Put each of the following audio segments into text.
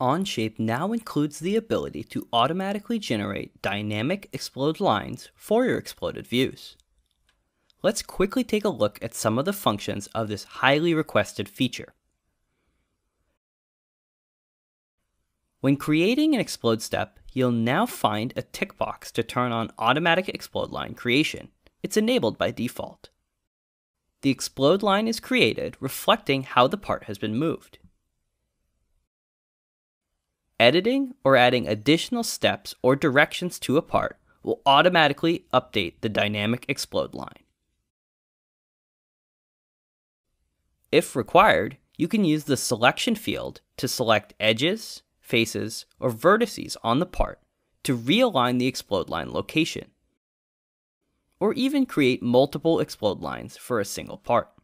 OnShape now includes the ability to automatically generate dynamic explode lines for your exploded views. Let's quickly take a look at some of the functions of this highly requested feature. When creating an explode step, you'll now find a tick box to turn on automatic explode line creation. It's enabled by default. The explode line is created reflecting how the part has been moved. Editing or adding additional steps or directions to a part will automatically update the dynamic explode line. If required, you can use the selection field to select edges, faces, or vertices on the part to realign the explode line location, or even create multiple explode lines for a single part.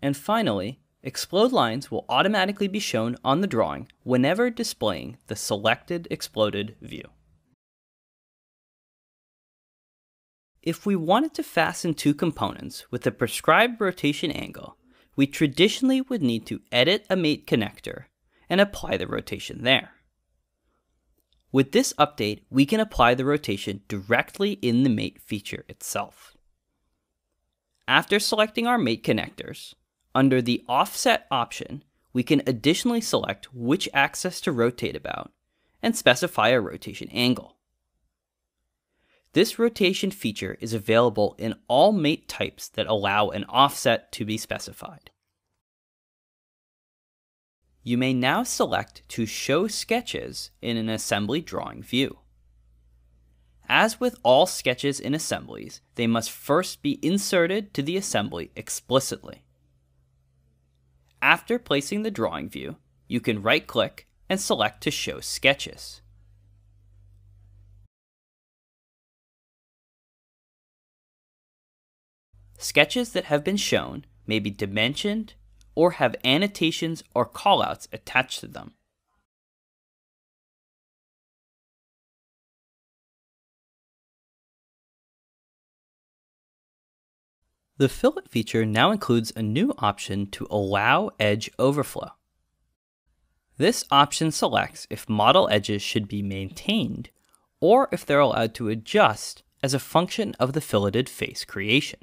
And finally, explode lines will automatically be shown on the drawing whenever displaying the selected exploded view. If we wanted to fasten two components with a prescribed rotation angle, we traditionally would need to edit a mate connector and apply the rotation there. With this update, we can apply the rotation directly in the mate feature itself. After selecting our mate connectors, under the Offset option, we can additionally select which axis to rotate about and specify a rotation angle. This rotation feature is available in all mate types that allow an offset to be specified. You may now select to show sketches in an assembly drawing view. As with all sketches in assemblies, they must first be inserted to the assembly explicitly. After placing the drawing view, you can right-click and select to show sketches. Sketches that have been shown may be dimensioned or have annotations or callouts attached to them. The fillet feature now includes a new option to allow edge overflow. This option selects if model edges should be maintained or if they're allowed to adjust as a function of the filleted face creation.